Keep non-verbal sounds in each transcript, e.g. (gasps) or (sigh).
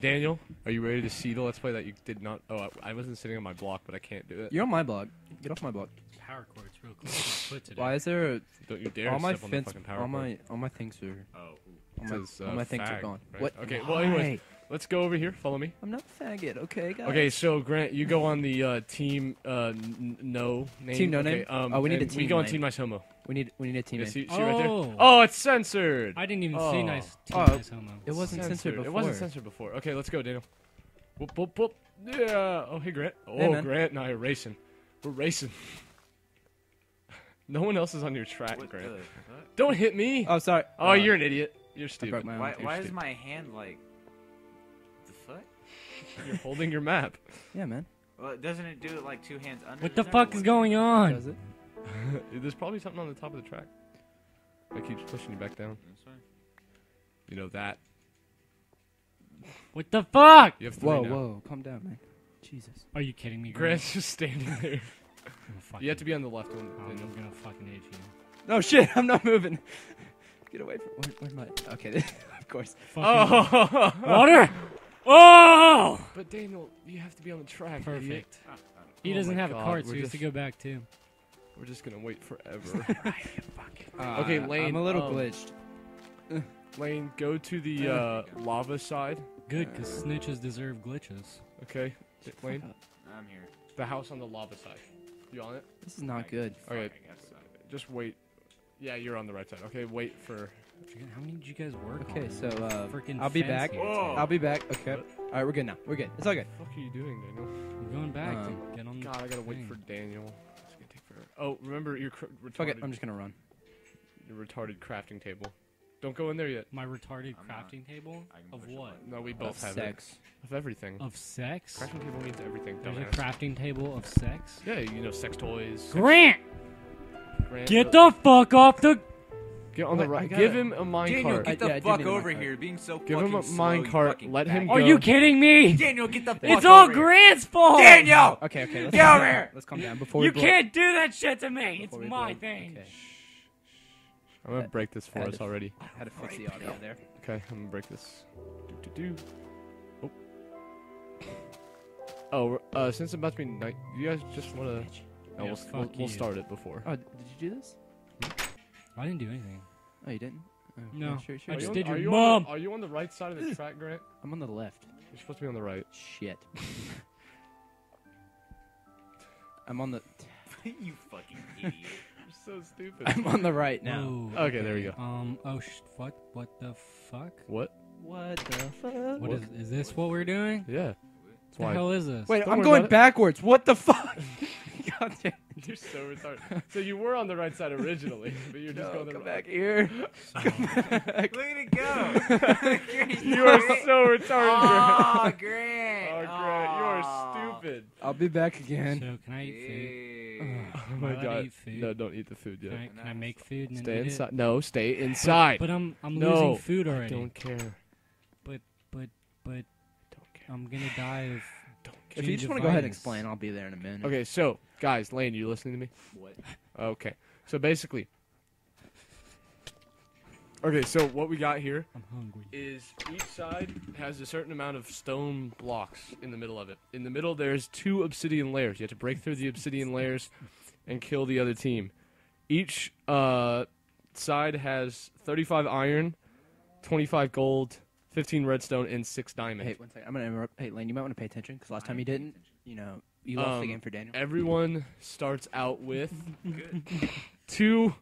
Daniel, are you ready to see the let's play that you did not? Oh, I, I wasn't sitting on my block, but I can't do it. You're on my blog. Get off my blog. Power cords real close to foot today. Why is there a, Don't you dare all my step on the fence? fucking power All cord. my all my things are. Oh, All my, says, all uh, my things are fag, gone. right? What? Okay, well, anyways, Why? Let's go over here. Follow me. I'm not a faggot. Okay, guys. Okay, so Grant, you go on the uh, team uh, n- no name. Team no okay, name? Um, Oh, we need a and We team go on name. team nice homo. We need we need a team Yeah, name. see, see right there. Oh. Oh, it's censored. I didn't even Oh. see nice. Team Oh, nice homo. It wasn't censored before. It wasn't censored before. Okay, let's go, Daniel. Whoop, whoop, whoop. Yeah. Oh, hey, Grant. Oh, Hey, man. Grant and I are racing. We're racing. (laughs) no one else is on your track, What Grant. the fuck? Don't hit me. Oh, sorry. oh, Uh, you're an idiot. You're I stupid. my arm. Why, You're why is my hand like the fuck? (laughs) You're holding your map. Yeah, man. Well, doesn't it do it like two hands under? What the there, fuck is going on? Does it? (laughs) There's probably something on the top of the track. That keeps pushing you back down. That's fine. You know that. What the fuck? You have three Whoa, now. whoa, calm down, man. Jesus. Are you kidding me, Grant? Grant's just standing (laughs) there. I'm gonna fucking- You have to be on the left one. Oh, I'm gonna fucking hit you. No shit, (laughs) I'm not moving. Get away from. Where, where's my? Okay, of course. Fucking Oh! water. Oh, but Daniel, you have to be on the track. idiot. perfect. Ah, ah. He Oh doesn't my have God, a cart, so he has to go back too. We're just gonna wait forever. (laughs) Uh, Okay, Lane, I'm a little um, glitched. (laughs) Lane, go to the uh, lava side. Good, because snitches deserve glitches. Okay, Lane, I'm here. the house on the lava side. You on it? This is not good. Okay, Fuck, I guess so. just wait. Yeah, you're on the right side. Okay, wait for. How many did you guys work on? Okay, so uh, Freaking I'll be fence back. here. Whoa. I'll be back. Okay. What? All right, we're good now. We're good. It's all good. What the fuck are you doing, Daniel? I'm going back Um, to get on. God, I gotta wait thing. for Daniel. It's gonna take forever. Oh, remember your cr- retarded, Fuck it. I'm just gonna run. your retarded crafting table. Don't go in there yet. my retarded I'm not. crafting table I can of push a what? No, we Of both have sex. it. Of everything. Of sex? crafting table means everything. There's a dumbass. crafting table of sex. Yeah, you know, sex toys. sex Grant, grand- get the fuck off the. Get on the What? I right. gotta- Give him a mine Daniel, get the yeah, I do fuck need a over minecart. here, being so Give him fucking a slow, you minecart, fucking let him faggot. go. Are you kidding me? Daniel, get the fuck It's all over here. Grant's fault. Daniel! Okay, okay. Let's Get calm over down. here! Let's calm down before You we blow- can't do that shit to me. It's before we my blow- thing. Okay. I'm gonna break this for us to- already. How to fix the audio there? Okay, I'm gonna break this. Do, do, do. Oh. Oh, uh, since it's about to be night, you guys just wanna? No, Yeah, we'll, we'll, we'll start it before. Oh, did you do this? I didn't do anything. Oh, you didn't. Oh, No, yeah, sure, sure. I Are just you did on, are your you on mom. are you on the right side of the (laughs) track, Grant? I'm on the left. You're supposed to be on the right. Shit. (laughs) I'm on the. (laughs) you fucking idiot. You're so stupid. I'm on the right now. Whoa, Okay, there we go. Um. Oh. Sh- what? What the fuck? What? What the fuck? What What? is? Is this what we're doing? Yeah. What the why- hell is this? Wait, Don't I'm worry going about it. backwards. What the fuck? God damn. (laughs) You're so retarded. so you were on the right side originally, but you're just No, going the come right. back here. (laughs) So- Back. Look at it go. (laughs) You are so retarded, Oh, Grant. Grant. Oh, Grant, you are stupid. I'll be back again. so can I eat food? Ew. (sighs) Oh my god. eat food? No, don't eat the food Can yet. I, can I make food and Stay inside. No, stay inside. But I'm I'm No, losing food already. I don't care. But but but Don't care. I'm gonna die of. Don't If you just want to go ahead and explain, I'll be there in a minute. Okay, so guys, Lane, you listening to me? What? Okay. So basically, okay. So what we got here I'm hungry. is each side has a certain amount of stone blocks in the middle of it. In the middle, there's two obsidian layers. You have to break through the obsidian layers and kill the other team. Each uh, side has 35 iron, 25 gold, 15 redstone, and six diamond. Hey, one second. I'm gonna interrupt. Hey, Lane, you might want to pay attention because last time you didn't, you know, you lost Um, the game for Daniel. Everyone starts out with (laughs) (laughs) two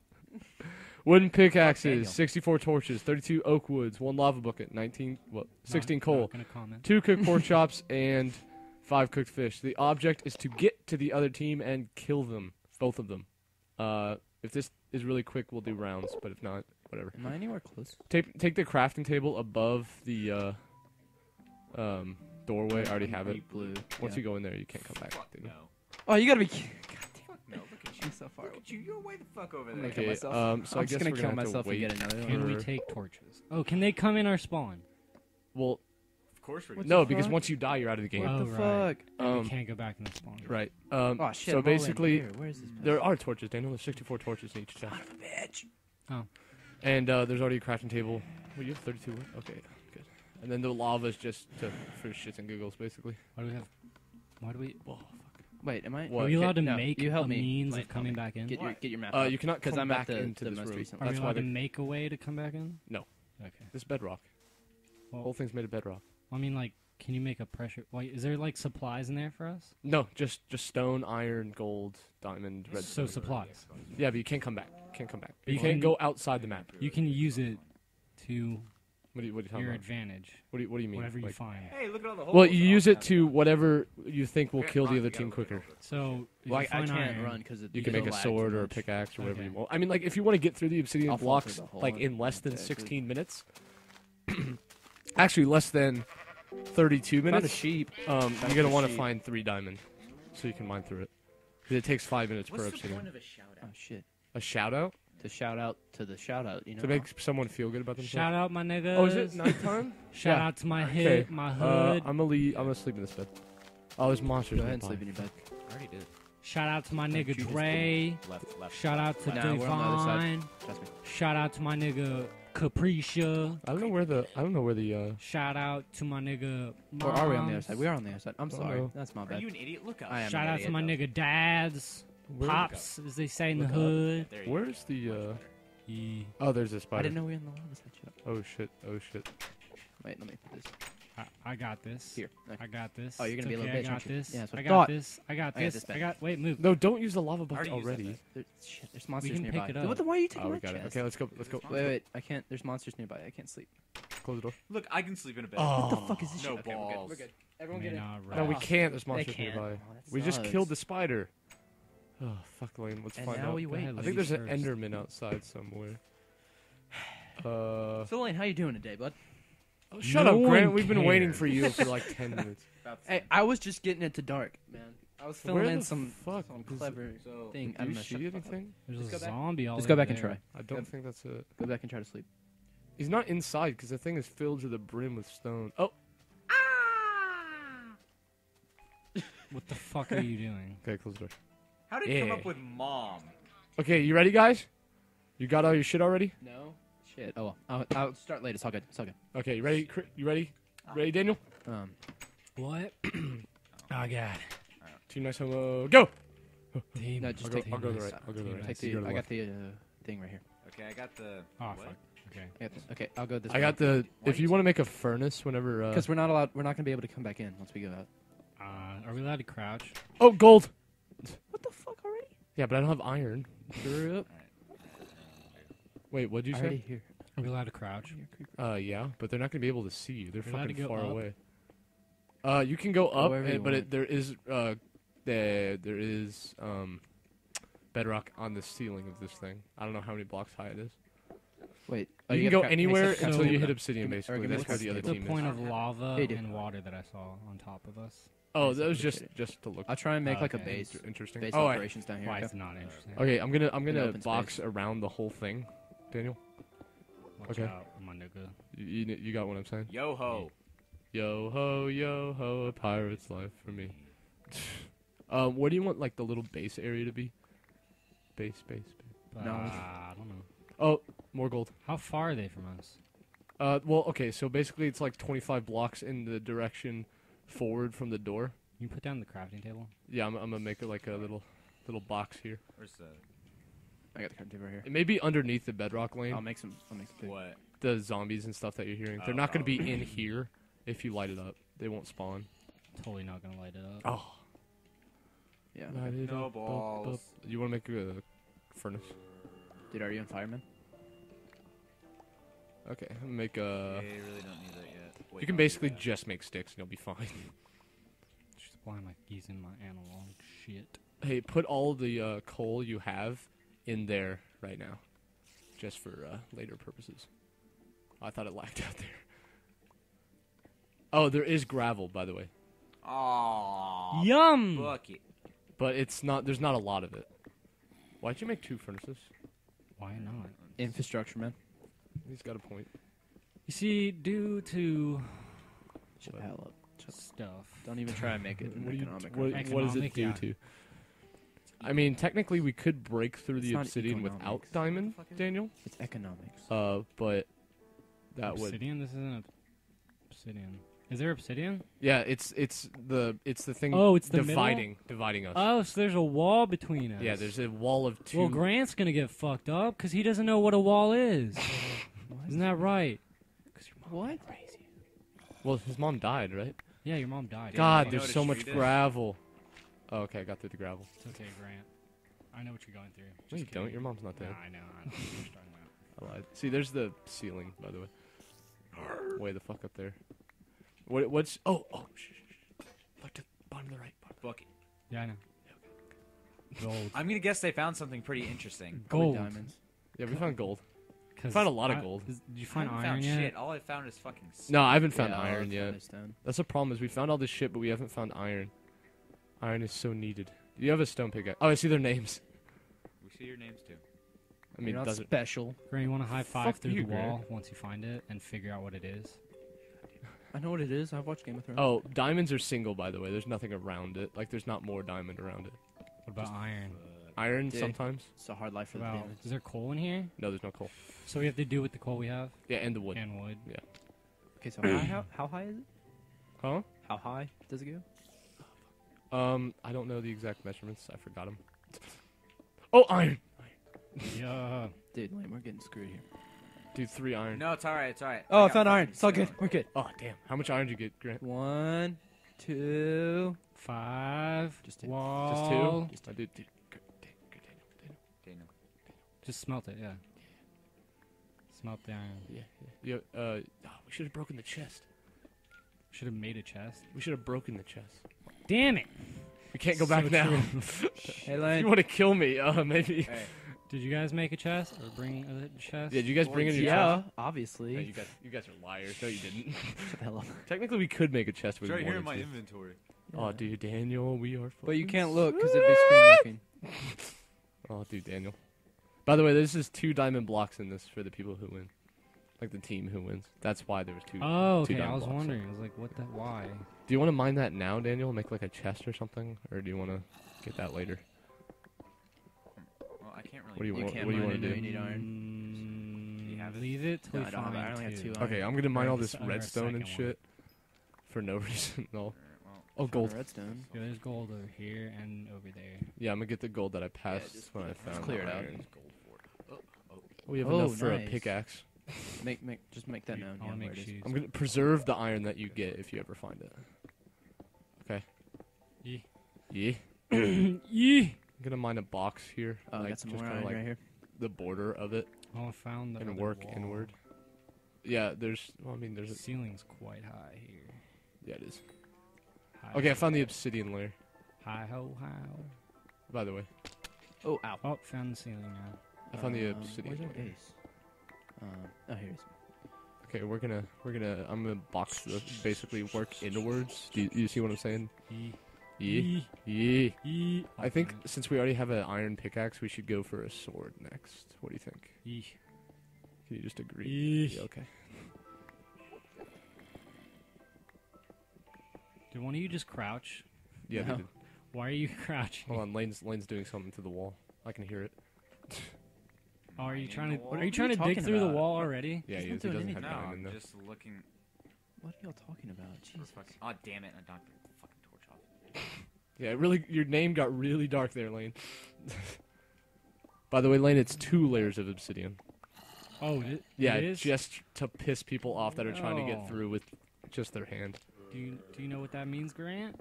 wooden Daniel. pickaxes, 64 torches, 32 oak woods, one lava bucket, 19 what, 16 Not- coal, Not gonna comment. two cooked pork (laughs) chops, and five cooked fish. The object is to get to the other team and kill them, both of them. Uh, if this is really quick, we'll do rounds, but if not, whatever. Am I anywhere close? Take take the crafting table above the uh, um, doorway. I already have it. Deep Blue. Once yeah. you go in there, you can't come back. Fuck no. Oh, you gotta be. (laughs) God Fuck no. Look at you. so far. Look at you. You're way the fuck over there. Okay, um, so I'm I just gonna we're kill gonna myself and get another one. Can we take torches? Oh, can they come in our spawn? Well, Of course we're What no, because fuck? once you die, you're out of the game. What Oh, the right. fuck? we Um, can't go back in the spawn. right. Um, Oh shit! so I'm all in basically, here. Where is this? there are torches. Daniel, there's 64 torches in each chest. Son of a bitch. Oh. And uh, there's already a crafting table. Well, you have 32 wood? Okay, good. and then the lava's just to, for shits and giggles, basically. Why do we have? Why do we? Whoa, Wait, am I? What? Are we allowed to no, make you help a me. means Wait, of coming me. back in? Get your get your map. Uh, you cannot 'cause come I'm back at the, into the this most room. recent. Are one. That's we why allowed to they- make a way to come back in? No. Okay. This bedrock. Well, whole thing's made of bedrock. I mean, like, can you make a pressure? Wait, is there like supplies in there for us? No, just just stone, iron, gold, diamond, red. So supplies. Yeah, but you can't come back. Can't come back. But You you can't go outside the map. You can use it to What do you, what are you your about? advantage, What do you, what do you mean? whatever you Like- find. Hey, look at all the holes. well, you use it to whatever you think will kill the other team quicker. So if Well, I, you I can't iron, run because You can make a sword or a pickaxe or whatever you want. I mean, like if you want to get through the obsidian I'll blocks the like in less than 16 minutes, (clears throat) actually less than 32 Found a sheep. um, Found you're gonna want to find three diamond so you can mine through it. 'Cause It takes five minutes per What's the obsidian. point of a shout Oh out? shit! A shout out To shout out to the shout out, you know. to make someone feel good about themselves. shout out my niggas. Oh, is it nighttime? (laughs) Shout Yeah. out to my Okay, hit, my Uh, hood. I'm gonna leave. I'm gonna sleep in this bed. Oh, there's monsters. Go ahead and nearby. sleep in your bed. I already did. Shout out to my Don't nigga you just Dre. Left, left. Shout out to Nah, we're on the other side. Divine. Trust me. Shout out to my nigga Capricia. I don't know where the. I don't know where the. uh Shout out to my nigga. Or are we on the other side? We are on the other side. I'm sorry. no. That's my bad. Are you an idiot? Look up. I am Shout an out to my though. nigga dads, where- pops, as they say in the Look up. hood. There you Where's the? uh Yeah. Oh, there's a spider. I didn't know we were on the lava side. Oh shit! Oh shit! Wait, let me put this I, I got this. here. Okay. I got this. Oh, you're gonna It's be a little okay, bitch, I got aren't you? this. Yeah, that's what I I got thought. this. I got I got this. this I back. got. Wait, move. No, don't use the lava bucket already used that already. back. There, shit, there's monsters can pick nearby. it up. What the, why are you taking Oh, my we got it. chest? Okay, let's go. Let's go. Wait, wait. I can't. There's monsters nearby. I can't sleep. Close the door. Look, I can sleep in a bed. Oh. What the fuck is this No shit? Okay, we're good. We're good. Everyone May get it. not No, we can't. There's monsters can't. nearby. Oh, that we just sucks. killed the spider. Oh fuck, Lane. Let's And find now out. we wait. ahead, I think there's an first. Enderman outside somewhere. (sighs) Uh, So Lane, how you doing today, bud? Oh, shut No up, Grant. We've been waiting for you for like (laughs) ten minutes. Hey, I was just getting it to dark, man. I was Where filling in the some, fuck some clever So, thing. Do I'm you gonna see shut the fuck up. anything? There's Just a go back- zombie all just go over back and try. I don't Good. think that's it. Go back and try to sleep. He's not inside because the thing is filled to the brim with stone. Oh, ah! What the fuck are you doing? (laughs) okay, close the door. how did you come up with mom? Okay, you ready, guys? You got all your shit already? No. Shit. Oh well. I'll, I'll start late. It's all good. It's all good. Okay, you ready? You ready? Ready, Daniel? Um. What? (clears throat) oh god. Team Nice Homo, go! Team. No, just I'll go- take. I'll go to the right. I'll go to the right. Take You the. go to the I got left. the uh, thing right here. Okay, I got the. Oh what? fuck. Okay. I got the, okay, I'll go this I way. got the. If you you want to make a furnace, whenever. Uh, Because we're not allowed. We're not gonna be able to come back in once we go out. Uh, are we allowed to crouch? oh, gold. What the fuck already? Yeah, but I don't have iron. Hurry up. Wait, what'd you say? already hear. Are we allowed to crouch? You're a creeper. Uh, yeah, but they're not gonna be able to see you. They're You're allowed to fucking go far up? away. Uh, you can go up, wherever eh, you but it, there is uh, there there is um, bedrock on the ceiling of this thing. I don't know how many blocks high it is. Wait. oh, you, can gotta go cra- anywhere makes sense. until So- you hit obsidian. Give me- or Basically, give me that's where the other the team point is. of lava Hey, dude. and water that I saw on top of us. Oh, Yes, that was just just to look. I'll try and make like a Okay. base. interesting. Base oh, I- operations down here. Why okay? it's not interesting. okay. I'm gonna I'm gonna open box around the whole thing, Daniel. Watch okay. out, my nigga. You, you you got what I'm saying? Yo ho. Yo ho yo ho, a pirate's life for me. (sighs) um, where do you want like the little base area to be? Base, base, base. But, No. uh, I don't know. Oh, more gold. How far are they from us? Uh, well, okay, so basically it's like 25 blocks in the direction forward from the door. Can you put down the crafting table? Yeah, I'm, I'm gonna make it like a little little box here. Where's the I got the card table right here. It may be underneath the bedrock lane. I'll make some. I'll make some. Big. what? the zombies and stuff that you're hearing. They're Oh, not gonna be in here if you light it up. They won't spawn. Totally not gonna light it up. Oh, Yeah. light it No up, up, balls. up. You want to make a furnace? Dude, are you on fireman? Okay, I'm gonna make a. They really don't need that yet. Wait, You can I'll basically that. just make sticks and you'll be fine. (laughs) Just supplying like using my analog shit. hey, put all the uh, coal you have in there right now, just for uh, later purposes. I thought it lagged (laughs) out there. Oh, there is gravel, by the way, Aw. Yum. Bucket. but it's not. There's not a lot of it. Why'd you make two furnaces? Why not? Infrastructure man. He's got a point. You see, due to Shut the hell up. Shut- stuff. Don't even try and make it an (laughs) What, do you, economic. what, argument. what does it Economic, do yeah. to? I mean, technically, we could break through It's the not obsidian without economics. diamond, fuck is it? Daniel. It's economics. Uh, but that would. Obsidian. This isn't a obsidian. Is there obsidian? Yeah, it's it's the it's the thing. Oh, it's the middle? dividing dividing us. Oh, so there's a wall between us. yeah, there's a wall of two. Well, Grant's gonna get fucked up because he doesn't know what a wall is. (laughs) Isn't that right? What? well, his mom died, right? Yeah, your mom died. God, you there's so much street is? gravel. Oh, okay, I got through the gravel. It's okay, Grant. I know what you're going through. No, Just you don't. Your mom's not Nah. I know. I know what you're talking about. (laughs) I lied. See, there's the ceiling, by the way. Way the fuck up there. What? What's? Oh, oh, shh, shh, shh. Look to the bottom of the right. Bottom. Bucket. Yeah, I know. (laughs) Gold. I'm gonna guess they found something pretty interesting. Probably Gold. diamonds. Yeah, we found gold. 'Cause found a lot of I- gold. is- Did you find haven't iron found yet? shit. All I found is fucking. s- No, I haven't found Yeah, iron yet. stone. That's the problem is we found all this shit, but we haven't found iron. Iron is so needed. Do you have a stone pickaxe? Oh, I see their names. We see your names too. I mean, You're not does it? special. Grant, you want to high five Fuck through you, the wall Grant. once you find it and figure out what it is? I know what it is. I've watched Game of Thrones. Oh, diamonds are single, by the way. There's nothing around it. Like, there's not more diamond around it. What about iron? Iron Dude. sometimes. it's a hard life for the Wow. demons. Is there coal in here? No, there's no coal. So we have to do with the coal we have Yeah, and the wood. and wood. Yeah. Okay, so high, how, how high is it? Huh? How high does it go? Um, I don't know the exact measurements. I forgot them. Oh, iron. Yeah. (laughs) Dude, Lane, we're getting screwed here. Dude, three iron. No, it's all right. It's all right. Oh, I got found iron. fucking It's all good. We're good. Oh, damn. How much iron did you get, Grant? One, two. Just two. Wall. Just two? Just I did. Dude. Just smelt it, yeah. Smelt the iron. Yeah, yeah. yeah uh, oh, we should have broken the chest. Should have made a chest. We should have broken the chest. Damn it! We can't go So back now. true. (laughs) Hey, if Lane. you want to kill me, uh, maybe. Hey, Did you guys make a chest or bring a chest? Yeah, did you guys bring in your Yeah, chest? obviously. No, you guys, you guys are liars. No, you didn't. (laughs) Shut the hell. Technically, we could make a chest with it's right here one in my or two. inventory. Oh, dude, Daniel, we are. But you can't look because it'd be screen looking. (laughs) Oh, dude, Daniel. By the way, this is two diamond blocks in this for the people who win, like the team who wins. That's why there was two. Oh, two okay. I diamond was blocks. wondering. I was like, what the? Why? Do you want to mine that now, Daniel? Make like a chest or something, or do you want to get that later? Well, I can't really. What do you You want? What do you want to do? you need iron. Mm, you have it? Leave it till No, we I don't have find it. I only have two. two Okay, I'm gonna mine all this redstone and second one. shit for no (laughs) reason. no. Alright, well, Oh, gold. Redstone. Yeah, there's gold over here and over there. Yeah, I'm gonna get the gold that I passed just when I let's found clear it out. iron. We have Oh, enough for a pickaxe. Make make just make that known. I Yeah, make it is. shoes. I'm gonna preserve the iron that you get if you ever find it. Yeah. Yeah. yeah. I'm gonna mine a box here, Oh, I got some just more kind iron of like right here. the border of it, Oh, I found the and work wall. inward. Yeah, there's. Well, I mean, The there's. A, ceiling's quite high here. yeah, it is. High Okay, I ho, found the obsidian layer. Hi ho how. By the way, Oh, ow. Oh, found the ceiling now. I found the Um, obsidian Where's our base? Um, oh, here it is. Okay, we're gonna we're gonna I'm gonna box the basically work inwards. Do you, you see what I'm saying? Yee. Yeah. Yee. Yee. I think since we already have an iron pickaxe, we should go for a sword next. What do you think? Yee. Can you just agree? Yeah, okay. Did one of you just crouch? Yeah, No. Why are you (laughs) crouching? Hold on, Lane's Lane's doing something to the wall. I can hear it. (laughs) Oh, are you trying to? wall? Are you trying are to dig talking through the wall already? Yeah, He's he is. He doing doesn't have anything. No, diamond though. just looking. What are y'all talking about? for Jesus. fucking- Oh damn it! I knocked the fucking torch off. (laughs) Yeah, really, your name got really dark there, Lane. (laughs) By the way, Lane, it's two layers of obsidian. Oh, it, Yeah, it is? just to piss people off that are trying to get oh. through with just their hand. Do you do you know what that means, Grant?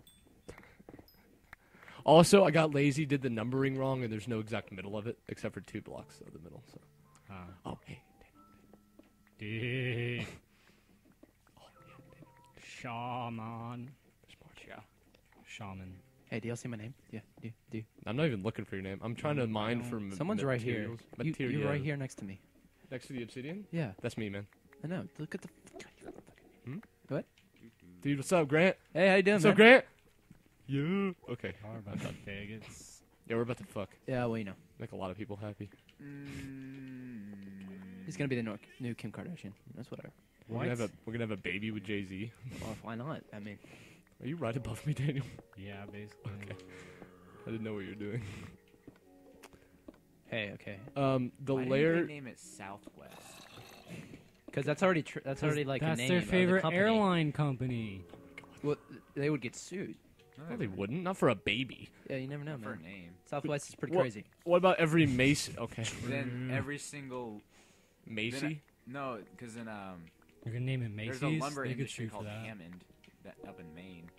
Also, I got lazy, did the numbering wrong, and there's no exact middle of it except for two blocks of the middle. So, Oh, oh hey, dig. Oh, Shaman. yeah. Shaman. Hey, do y'all see my name? Yeah, do do. I'm not even looking for your name. I'm trying to mine for m- Someone's right here. materials. You, you're right here next to me. next to the obsidian. Yeah, That's me, man. I know. Look at the. Hmm? What? Dude, what's up, Grant? Hey, how you doing, What's up. Grant? Yeah. Okay. We're about to dig. It's Yeah, we're about to fuck. Yeah, well, you know, Make a lot of people happy. he's gonna be the no- new Kim Kardashian. That's whatever. We're What? gonna have a we're gonna have a baby with Jay Z. Well, why not? I mean, Are you right above me, Daniel? yeah, basically. Okay. I didn't know what you were doing. hey, okay. Um, the Why didn't layer they name it Southwest. Because that's already tr- that's already like That's a name their of the favorite company. airline company. Well, they would get sued. No, they wouldn't. Not for a baby. Yeah, you never know, For a man. name. Southwest is pretty What- crazy. What about every Macy? Okay, (laughs) Then every single Macy. no, because then um, You're gonna name it Macy's. there's a lumber they could industry shoot for called that. Hammond that up in Maine.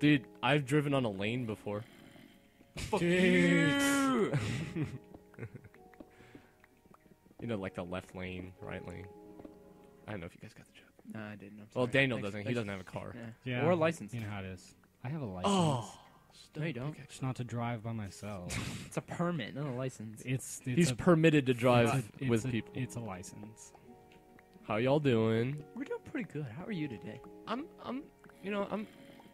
Dude, I've driven on a lane before. Fuck you! (laughs) You know, like the left lane, right lane. I don't know if you guys got the joke. No, I didn't. I'm Well, sorry. Daniel Thanks- doesn't. He thanks- doesn't have a car. Yeah. Yeah, Or a license. You know how it is. I have a license. Oh, No, you don't. It's not to drive by myself. (laughs) It's a permit, not a license. It's, it's he's a, permitted to it's drive a- it's with a- people. It's a license. How y'all doing? We're doing pretty good. How are you today? I'm, I'm, you know, I'm,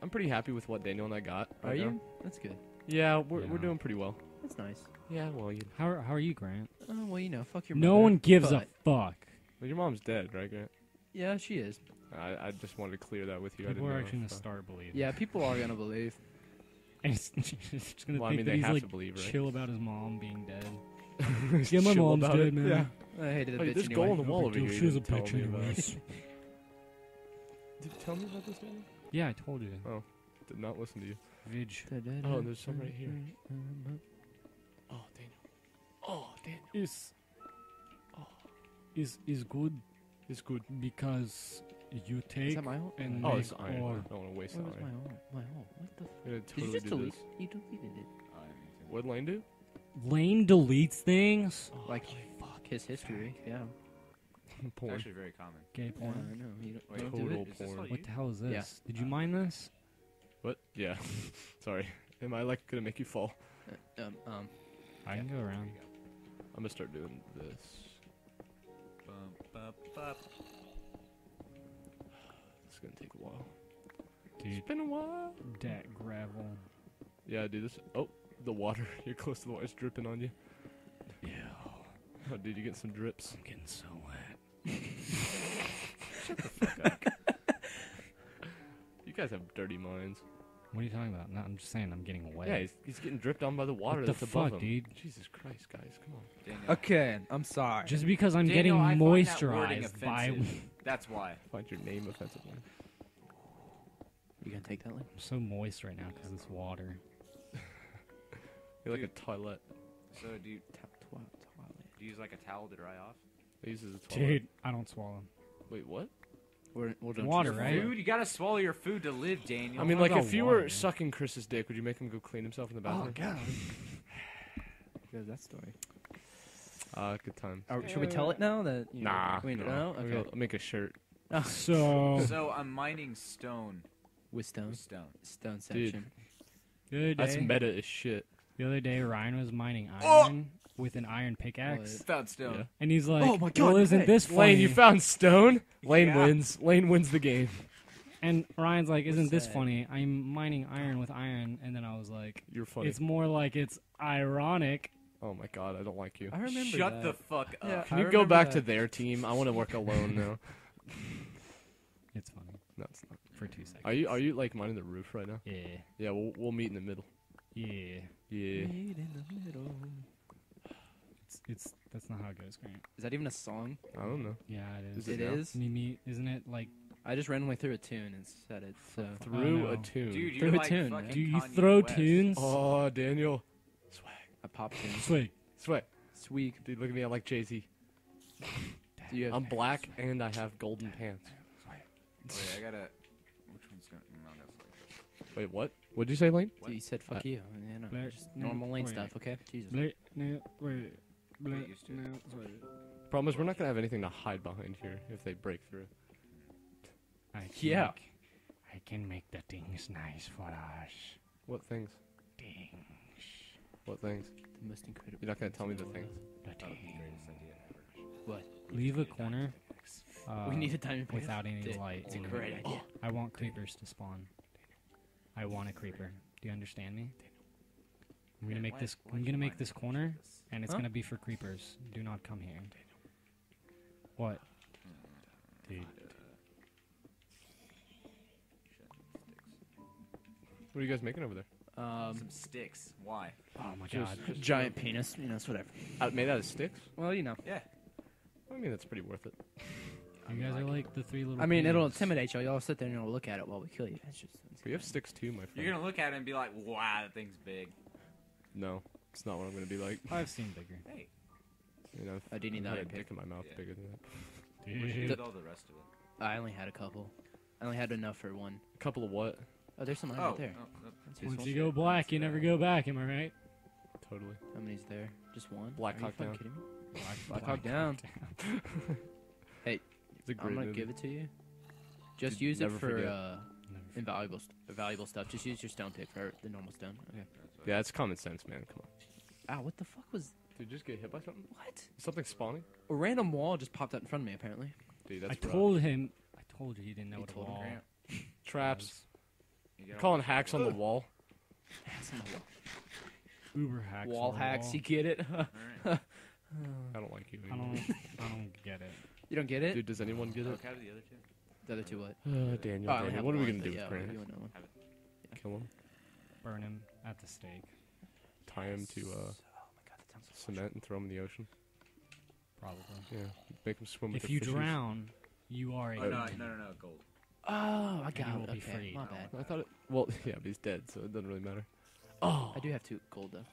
I'm pretty happy with what Daniel and I got. Are now. you? That's good. Yeah, we're we're doing pretty well. That's nice. Yeah, well, you, How are, how are you, Grant? Oh well, you know, fuck your. Mom. No mother, one gives but- a fuck. well, your mom's dead, right, Grant? Yeah, she is. I, I just wanted to clear that with you. I People didn't are actually gonna uh, start believing. Yeah, people are gonna believe. (laughs) And it's, (laughs) it's just gonna Well, I mean, that they have like to believe, right? chill about his mom being dead. (laughs) Yeah, my chill mom's about dead, it. man. Yeah. I hated the Hey, bitch there's anyway. gold on the wall over here. she was a tell bitch me about. anyways. Did you tell me about this, Daniel? yeah, I told you. Oh, did not listen to you. Vidge Oh, there's some right here. Oh, Daniel. Oh, Daniel. is oh. is is good It's good. because you Is take that my home? and Oh, make it's iron. ore. I don't want to waste Where that was my iron. home? My home. What the? F- I'm gonna Did totally you just do delete? this. You deleted it. I didn't mean to. What Lane do? Lane deletes things. Oh, Like fuck his history. Yeah. (laughs) It's porn. actually very common. Gay Yeah, porn. I know. You don't, Wait, don't do total it. Is this porn. all What you? the hell is Yeah. this? Did you mind this? What? Yeah. (laughs) Sorry. Am I like gonna make you fall? Uh, Um, um. I can go around. I'm gonna start doing this. Bum, bum, bum. It's gonna take a while. Dude, It's been a while. that gravel. Yeah, dude. This. Oh, the water. (laughs) You're close to the water. It's dripping on you. Yeah, Oh, dude, you get some drips. I'm getting so wet. (laughs) Shut the fuck up. You guys have dirty minds. What are you talking about? No, I'm just saying I'm getting wet. Yeah, he's, he's getting dripped on by the water What the that's above fuck, him. dude? Jesus Christ, guys, come on. Daniel. Okay, I'm sorry. Just because I'm Daniel, getting find moisturized by. Offensive. That's why. Find your name offensive. Lane. you gonna take that, Link? I'm so moist right now because it's water. (laughs) You're like a toilet. So do you, Tap twat twat. do you use like a towel to dry off? He uses a toilet. Dude, I don't swallow. Wait, what? We're, we'll do Water, just- right? Food? You gotta swallow your food to live, Daniel. I mean, how like, if you water, were man? sucking Chris's dick, would you make him go clean himself in the bathroom? Oh, god. There's that story. Ah, good time. Are, should we tell it now? That you know, Nah. We no. know. I'm Okay. gonna make a shirt. (laughs) So so I'm mining stone With stone. with stone. Stone Dude. section. the other That's day, meta as shit. the other day Ryan was mining Oh! iron with an iron pickaxe, Found stone. Yeah. and he's like, Oh my God, "Well, isn't did. this funny?" Lane, you found stone. (laughs) Lane Yeah. wins. Lane wins the game. and Ryan's like, "Isn't this sad. funny? I'm mining iron with iron." And then I was like, You're funny. "It's more like it's ironic." Oh my god, I don't like you. I remember Shut that. the fuck up. Yeah. Can I you go remember back to that. their team? I want to work alone now. (laughs) It's funny No, it's not. for two seconds. Are you are you like mining the roof right now? Yeah, Yeah, we'll we'll meet in the middle. yeah. Yeah. Meet in the middle. It's it's that's not how it goes, Grant. Is that even a song? I don't know. Yeah, it is. Is It it now? is. Mimi, isn't it like? I just randomly threw a tune and said it. So oh, Through a know. tune. Dude, Through you're a like tune, fucking. Do you Kanye throw West. tunes? Oh, Daniel. Swag. I popped tunes. Sweet. Sweat. Sweet. Dude, look at me. I'm like Jay-Z. Dude, I'm black and I have golden pants. Wait, I gotta. Which one's gonna? No, that's like. Wait, what? What'd you say, Lane? You said fuck Uh, you. Yeah, no, Black- just normal lane wait. stuff. Okay. Jesus. Bla- no, wait. Bla- used to it. no, wait. Problem is, we're not gonna have anything to hide behind here if they break through. I can Yeah. make- I can make the things nice for us. What things? Things. What things? The most incredible. You're not gonna tell me the things. The That would be the things. greatest idea ever. What? Leave a corner. Uh, we need a diamond pick. without any It's- light. It's a great idea. I want creepers to spawn. I want a creeper. Do you understand me? I'm gonna make this. I'm gonna make this corner, and it's Huh? gonna be for creepers. Do not come here. What? Dude, What are you guys making over there? Um, Some sticks. Why? oh my Just- god. just giant penis. You know, it's whatever. Out, made out of sticks? Well, you know. Yeah. I mean, that's pretty worth it. You guys are like the three little. I mean, it'll pigs. intimidate y'all. Y'all sit there and you'll look at it while we kill you. It's just. It's We have sticks too, my friend. You're gonna look at it and be like, "Wow, that thing's big." No, it's not what I'm gonna be like. I've seen bigger. Hey, You know, I do need I've that had a dick in my mouth Yeah. bigger than that. what do you do with all the rest of it? I only had a couple. I only had enough for one. A couple of what? Oh, there's some Oh, right there. oh, oh, Once you go black, you never go back. Am I right? Totally. How many's there? Just one. Black Are you Hawk Down. kidding me? Black, Black Hawk Down. (laughs) It's a great I'm gonna movie. give it to you. Just Dude, use it for forget. uh, Never invaluable, st- valuable stuff. Just use your stone pick for the normal stone. Okay. that's Yeah, it's common sense, man. Come on. Ow! What the fuck was Did you just get hit by something? what? Something spawning? A random wall just popped out in front of me. Apparently. Dude, I that's rough. told him. I told you he didn't know You what a told him, wall. Grant, (laughs) traps. You get Calling hacks on the wall. That's on the wall. Uber hacks. Wall on the hacks. wall. You get it? (laughs) All right. I don't like you. I anymore. don't. I don't get it. you don't get it? Dude, does anyone get it? Okay, how do the other two? The other two what? Uh, Daniel, Oh, I only Daniel. have What are we one, gonna but do with yeah, Grant? you want. Kill him? Burn him at the stake. Tie him to uh, Oh my god, that sounds so cement and throw him in the ocean? Probably. Yeah. Make him swim with If the you fishes. drown, you are a. Oh no, no, victim. no, no, gold. Oh, I And got you it. will Okay, freed. my bad. I thought it. Well, (laughs) yeah, but he's dead, so it doesn't really matter. Oh, I do have two gold though.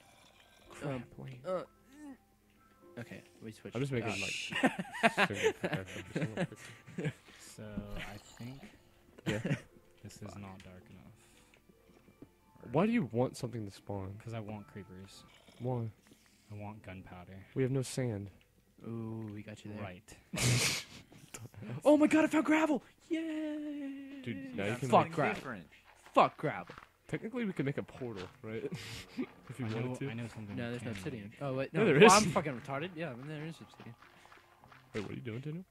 crap. Um, Wayne. Uh, okay, we switch. I'm just making Ah, like. sh- (laughs) (laughs) single pickaxe, just a little. So I think Yeah. this is not dark enough Why do you want something to spawn? because I want creepers. Why? I want gunpowder. We have no sand. Ooh, we got you there. Right. Oh my god, I found gravel! Yay! Dude, now you can Fuck make, gravel. different. Fuck gravel. technically we could make a portal, right? (laughs) if you I know, wanted to. I know something. No, you there's no can obsidian. make. Oh wait, Yeah, no, there well, is. I'm (laughs) fucking retarded. Yeah, there is obsidian. Wait, what are you doing, Daniel?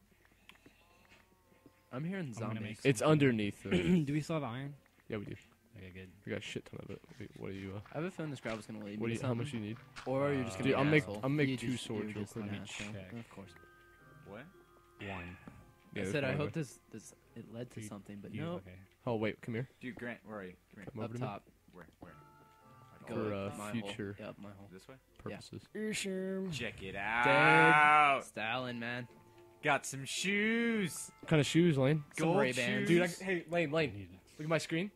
I'm hearing I'm gonna zombies. make It's underneath. The, (clears throat) do we still have iron? yeah, we do. Okay, good. We got a shit ton of it. Wait, what are you? Uh, I have a feeling this gravel's gonna lead what do me you? to How much do something. you need? Or are you're just Uh, gonna Dude, be I'll an make- asshole. I'll make You two just- swords you're real just an quick. Let me asshole. check. Of course. What? One. Yeah, I said I hope this this it led to You- something, but no. Okay. Oh wait, come here. Dude, Grant, where are you? Grant, Come over Up to me. top. where? Where? Go For, up uh, my future. Hole. Yep, my hole. This way. Purposes. Check it Dead. out. Styling, man. Got some shoes. What kind of shoes, Lane? Some Ray-Bans. Dude, I, hey, Lane, Lane, look at my screen.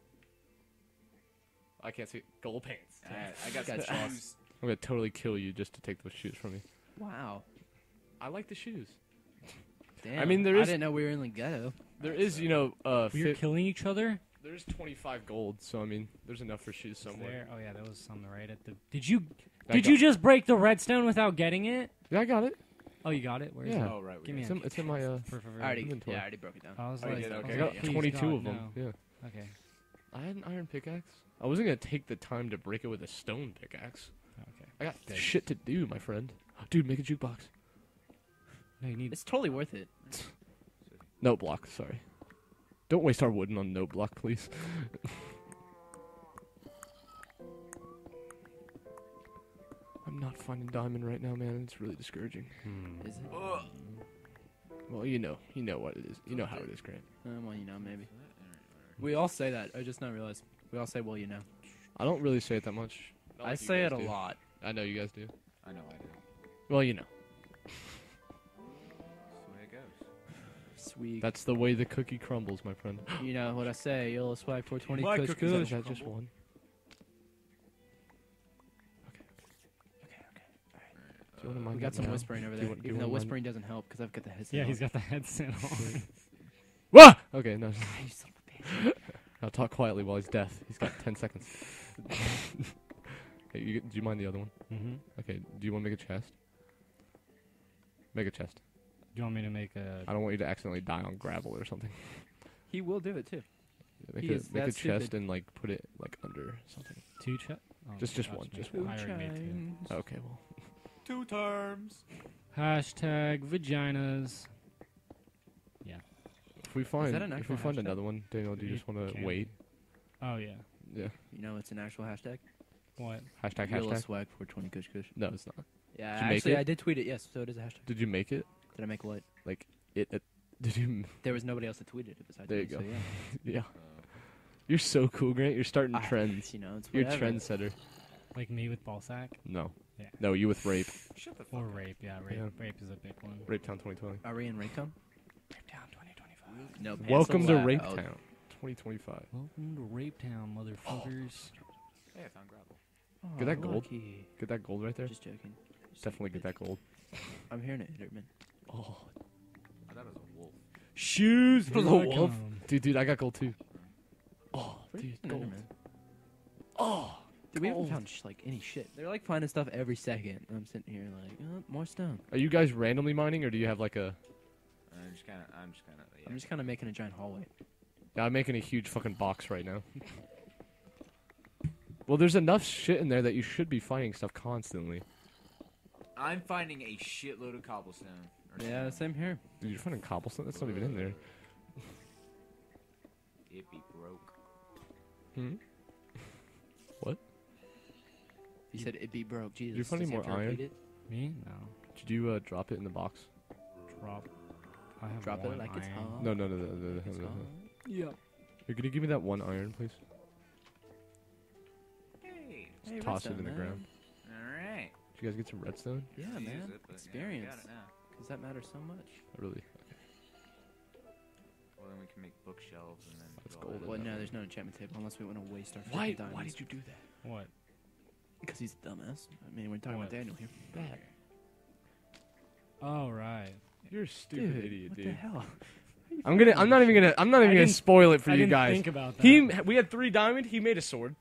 I can't see. Gold pants. Alright, I got Got some shoes. shoes. I'm gonna totally kill you just to take those shoes from me. Wow. I like the shoes. Damn. mean, there I didn't know we were in the ghetto. There is, you know, uh, We are fi- killing each other. there's 25 gold, so I mean, there's enough for shoes somewhere. there? Oh yeah, that was some right at the. Did you? I Did you just break the redstone without getting it? Yeah, I got it. Oh, you got it. Where is Yeah. it? Oh right. Give me got It's a- in, it's in my. (laughs) Uh, For, for, for- I already, Inventory. yeah, I already broke it down. I was Oh, like, did? I Okay, I got please 22 God, of them. no. Yeah. Okay. I had an iron pickaxe. I wasn't gonna take the time to break it with a stone pickaxe. Okay. I got Good. shit to do, my friend. Dude, make a jukebox. No, you need. It's totally worth it. Note block. Sorry. Don't waste our wooden on note block, please. (laughs) I'm not finding diamond right now, man. It's really discouraging. Hmm. Is it? Well, you know, you know what it is. You know how it is, Grant. Uh, well, you know, maybe. We all say that. I just not realized. We all say, well, you know. I don't really say it that much. Not I like say it guys a do. lot. I know you guys do. I know I do. Well, you know. Goes. Sweet. That's the way the cookie crumbles, my friend. (gasps) you know what I say. Yellow swag 420 My kush cookies Is are that, kush. is just one? Do you want to mind We got some now? whispering over there. want- Even though wanna mind- whispering doesn't help because I've got the headset. On. Yeah, on. he's got the headset on. (laughs) Wah! Okay, no. (laughs) You son of a bitch. (laughs) I'll talk quietly while he's deaf. He's got 10 seconds. hey, you, do you mind the other one? mm-hmm. Okay, do you want to make a chest? Make a chest. Do you want me to make a? I don't want you to accidentally die on gravel or something. (laughs) He will do it too. Make, He a, is make a that chest stupid. and like put it like under something. Two ch- oh, Just- just gosh, one, me- just I one. already made two. Okay, well. (laughs) Two terms. Hashtag vaginas. Yeah. If we find that an if we actual find hashtag? another one, Daniel, do you You just want to can. wait? Oh yeah. Yeah. You know, it's an actual hashtag. What? Hashtag Yellow hashtag. swag 420 kush kush. No, it's not. Yeah, Did you make actually, it? I did tweet it. Yes, so it is a hashtag. Did you make it? Did I make what? Like it. Uh, (laughs) did you? There was nobody else that tweeted it besides There me. you go. So, yeah. (laughs) Yeah. You're so cool, Grant. You're starting Ah, trends. You know, it's You're a whatever. trendsetter. Like me with ball sack No. Yeah. No, you with rape. Shut the fuck or up. rape? Yeah, rape. Yeah. Rape is a big one. Rape Town 2020. Are we in Raycom? Town 2025. Nope. Welcome to Cancel Rape that. Town, 2025. Welcome to Rape Town, motherfuckers. Hey, I found gravel. Oh, Get that gold. lucky. Get that gold right there. Just joking. Definitely get that gold. I'm hearing it, Hitterman. Oh, I thought it was a wolf. shoes. For the wolf. Dude, dude, I got gold too. Oh, oh Where's dude, gold. Oh, Dude, we haven't gold. found sh- like any shit. They're like finding stuff every second. I'm sitting here like, oh, more stone. Are you guys randomly mining, or do you have like a? I'm just kind of. I'm just kind of. Yeah. I'm just kind of making a giant hallway. Yeah, I'm making a huge fucking box right now. (laughs) well, there's enough shit in there that you should be finding stuff constantly. I'm finding a shitload of cobblestone. Or Yeah, stone. same here. Dude, you're finding cobblestone. That's not even in there. It'd be broke. Hmm? What? You said it'd be broke. Jesus. you find does any he have more to iron? repeat it? Me? No. Did you uh, drop it in the box? Drop. I have Drop it like it's iron. hot. No, no, no, no, no, no, It's no, no. Yeah. You're gonna give me that one iron, please? Hey. Hey, toss it redstone, in the ground. All right. Did you guys get some redstone? Yeah, Use man. it, but, yeah, Experience. got it now. Because that matter so much. Really? Well, then we can make bookshelves and then. That's do all gold Well, no, there's no enchantment table unless we want to waste our Why? diamonds. Why did you do that? What? Because he's a dumbass. I mean, we're talking What? about Daniel here. Bad. Oh, right. You're a stupid Dude, idiot, what dude. the hell? (laughs) I'm gonna. I'm not even gonna. I'm not I even gonna spoil it for I you didn't guys. think about that. He. We had three diamond. He made a sword.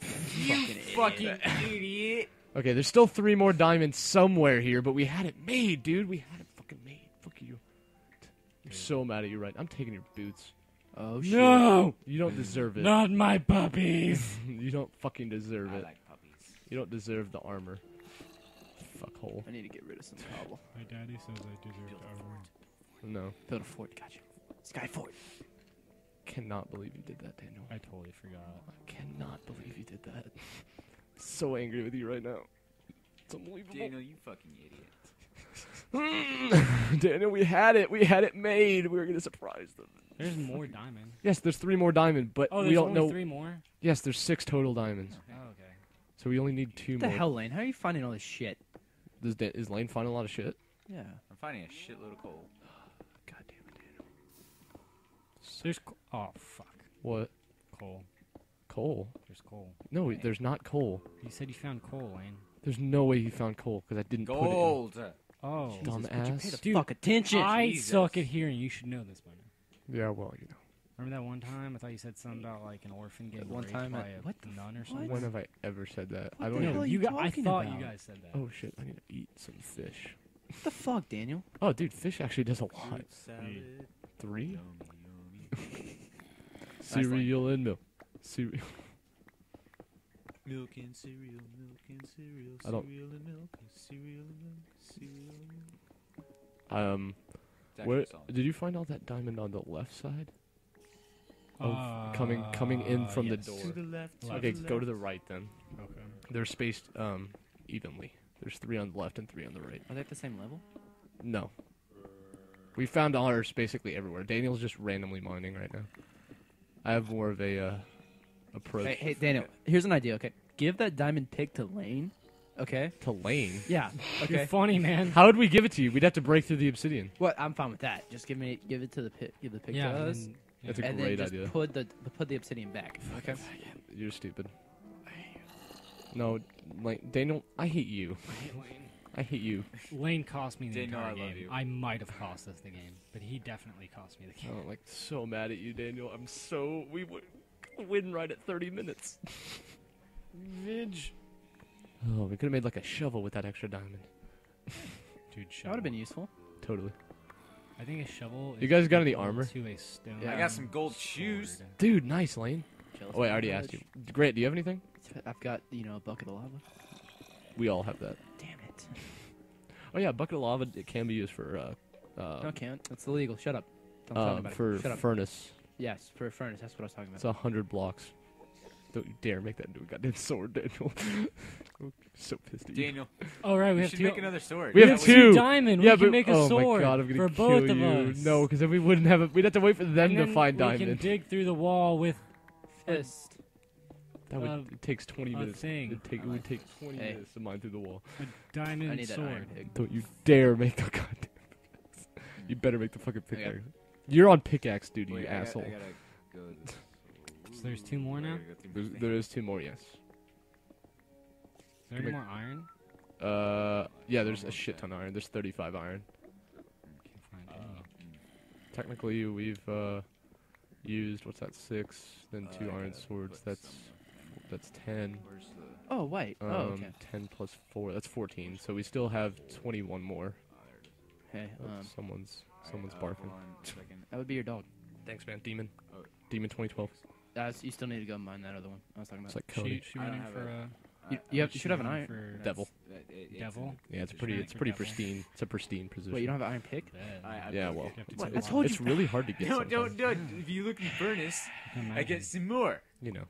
fucking idiot. Fucking idiot. Okay, there's still three more diamonds somewhere here, but we had it made, dude. We had it I'm so mad at you right. I'm taking your boots. Oh shit. No! You don't deserve it. Not my puppies! (laughs) you don't fucking deserve I it. like puppies. You don't deserve the armor. Fuckhole. I need to get rid of some cobble. my daddy says I deserve Build a fort. No. Build a fort. Gotcha. Sky fort. Cannot believe you did that, Daniel. I totally forgot. I cannot believe you did that. (laughs) so angry with you right now. It's unbelievable. Daniel, you fucking idiot. Hmm. (laughs) Daniel, we had it. We had it made. We were gonna surprise them. There's more diamond. (laughs) Yes, there's three more diamond, but Oh, we don't only know. three more? Yes, there's six total diamonds, Oh, okay. so we only need two What the more. hell, Lane? How are you finding all this shit? Does Da- is Lane finding a lot of shit? Yeah. I'm finding a shitload of coal. (gasps) God damn it, Daniel. There's co- oh fuck What? coal. Coal? There's coal. No, there's not coal. You said you found coal, Lane. There's no way he found coal because I didn't put it Gold. Oh, Jesus, would you pay Dumbass. the Dude, fuck attention? I Jesus. suck at hearing. You should know this by now. Yeah, well, you know. Remember that one time I thought you said something about like an orphan getting one raped time by at- a what the nun or something? When have I ever said that? What I don't the know. hell are you you gu- I talking thought about? you guys said that. Oh shit! I need to eat some fish. What the fuck, Daniel? Oh, dude, fish actually does a lot. Three Yummy, yummy. cereal and milk. Cereal. Milk and cereal, milk and cereal, I don't- cereal and milk, cereal and milk, cereal and milk. Um, where did you find all that diamond on the left side? of Uh, coming coming in from the door. To the left. Left. Okay, go to the right then. Okay. They're spaced um evenly. There's three on the left and three on the right. Are they at the same level? No. We found ours basically everywhere. Daniel's just randomly mining right now. I have more of a uh, approach Hey, hey, Daniel. Here's an idea. Okay, give that diamond pick to Lane. Okay. to Lane. Yeah. You're Okay. funny, man. How would we give it to you? We'd have to break through the obsidian. What? I'm fine with that. Just give me, give it to the pit, Give the pick yeah. to and us, then- That's a and great then just idea. put the put the obsidian back. Okay. You're stupid. No, Lane, Daniel, I hate you. Lane. I hate you. Lane cost me the Daniel, entire I love game. you. I might have cost us the game, but he definitely cost me the oh, game. I'm like so mad at you, Daniel. I'm so we would win right at 30 minutes. Vidge. Oh, we could have made like a shovel with that extra diamond. (laughs) Dude, shovel. That shovel. would have been useful. Totally. I think a shovel. You guys got any armor? To a stone. Yeah. I got some gold shoes. Dude, nice, Lane. Jealous Oh, wait, I already asked you. knowledge. Grant, do you have anything? I've got you know a bucket of lava. We all have that. Damn it. (laughs) Oh yeah, bucket of lava it can be used for uh, uh, No, can't. It's illegal. Shut up. Don't tell uh, anybody. for Shut up. furnace. yes, for a furnace. That's what I was talking about. It's a hundred blocks. Don't you dare make that into a goddamn sword, Daniel. (laughs) I'm so pissed at you. Daniel, Oh right, we we have should two. make another sword. We have That way- two. diamond. yeah, we can but make a oh sword my god, I'm gonna for kill both of you. us. No, because then we wouldn't have it. We'd have to wait for them And to then find we diamond. can dig through the wall with Fist. That would Uh, it takes 20 a minutes. thing. It'd take, it would take 20 Hey. minutes to mine through the wall. a diamond I need that sword. iron pig. Don't you dare make a (laughs) goddamn. You better make the fucking Okay. pickaxe. You're on pickaxe duty, Wait, you I got- asshole. I gotta go this. (laughs) So there's two more now? gotta go through my There's, there is two more, yes. Is there any more iron? Uh, yeah, there's a shit ton of iron. There's 35 iron. Can't find Uh, any. Technically, we've uh, used what's that? Six, then uh, two I iron swords. That's that's 10. Where's the? Oh, white. Um, oh, okay. 10 plus four. That's 14. So we still have 21 more. Oh, there it is. Hey, Oh, um, someone's Alright, someone's uh, barking. on that would be your dog. Thanks, man. Demon. Oh. Demon 2012. That's, you still need to go mine that other one. I was talking It's about. like Cody. She, she I went don't in have for it. a You, Uh, you, have, you should have an iron. For Devil. that- it- it's devil. Yeah, it's pretty. It's pretty devil. pristine. It's a pristine position. Wait, you don't have an iron pick? I- I yeah, well, have to What? take I it told off. it's really hard to (laughs) get. No, sometimes, don't, don't. If you look in the furnace, I get some more. You know,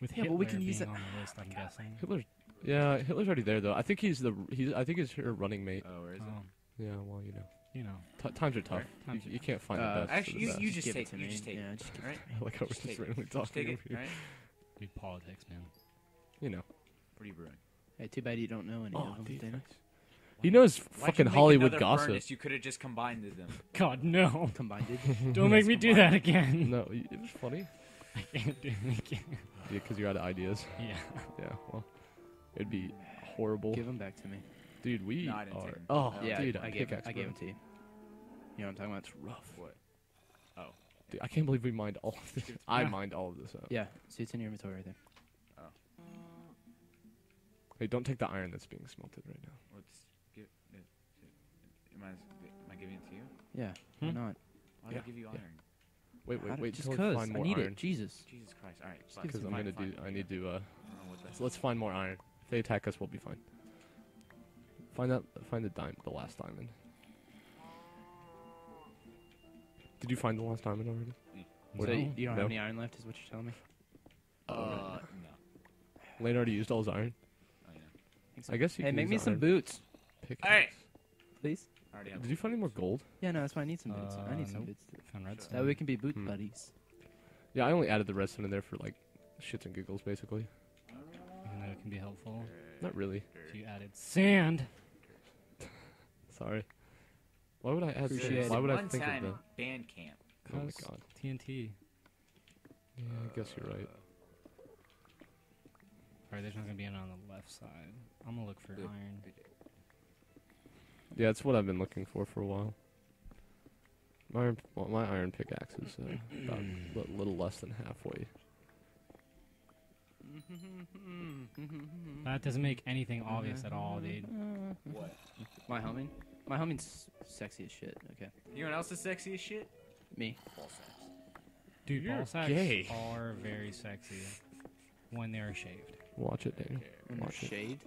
With Yeah, Hitler but we can use being it- on the list, I'm guessing. Hitler's. Yeah, Hitler's already there though. I think he's the. He's. I think he's her running mate. Oh, where is it? Oh, Yeah, well, you know, you know. T- times are tough. Times you, you can't find Uh, the best. Actually, you, best. you just give take it to You me. just take Yeah, it. just give All it right? I like how we're Just just randomly Just talking take it. over here. All right? Dude, politics, man. You know, What are you brewing? Hey, too bad you don't know any Oh, of them, dude, Dana. he knows Why'd fucking make Hollywood gossip. Furnace? You could have just combined them. (laughs) God, no. Combined it. (laughs) Don't make me do that again. No, y- it was funny. (laughs) I can't do it again. Yeah, because you're out of ideas. Yeah. Yeah, well, it'd be horrible. Give them back to me. Dude, we No, I didn't are. take 'em. Oh, yeah, dude, I gave, pickaxe, I gave bro. them to you. You know what I'm talking about? It's rough. What? Oh. Dude, I can't believe we mined all of this. (laughs) I Yeah. mined all of this out. Yeah, see, it's in your inventory right there. Oh. Hey, don't take the iron that's being smelted right now. Let's get. it- it- Am I, am I giving it to you? Yeah, why Hmm? not? Why do Yeah, I give you yeah. iron? Wait, How wait, did- wait. just Just cause find I more need iron. it. Jesus. Jesus Christ! All right, give Because I'm gonna do. I need to. Uh, I don't know what the so let's find more iron. If they attack us, we'll be fine. Find that. Find the dime. The last diamond. Did you find the last diamond already? What so do you, you- you don't no? have any iron left, is what you're telling me? Oh, Uh, no. Lane already used all his iron. Oh, yeah. I guess you Hey, can make use me the some iron boots, pickaxe. Hey! please. I already have Did you find any more gold? Yeah, no, that's why I need some boots. I need Uh, some nope. boots. Too. Found redstone. That way we can be boot Hmm. buddies. Yeah, I only added the redstone in there for like shits and giggles, basically. Even though it can be helpful. Not really. So you added sand. Sorry. Why would I add? Appreciate sand? Why would I think of that? band camp. Oh my god. TNT. Yeah, I guess you're right. Alright, there's not gonna be any on the left side. I'm gonna look for Good. iron. Yeah, that's what I've been looking for for a while. My iron, well, my iron pickaxe is uh, about (clears throat) a little less than halfway. That doesn't make anything obvious at all, dude. What? My homie? My homie's sexy as shit. Okay. You know else is sexy as shit? Me. Ball sacks. Dude, You're ball sacks gay. are very sexy when they are shaved. Watch it, dude. And they're Watch it. shaved.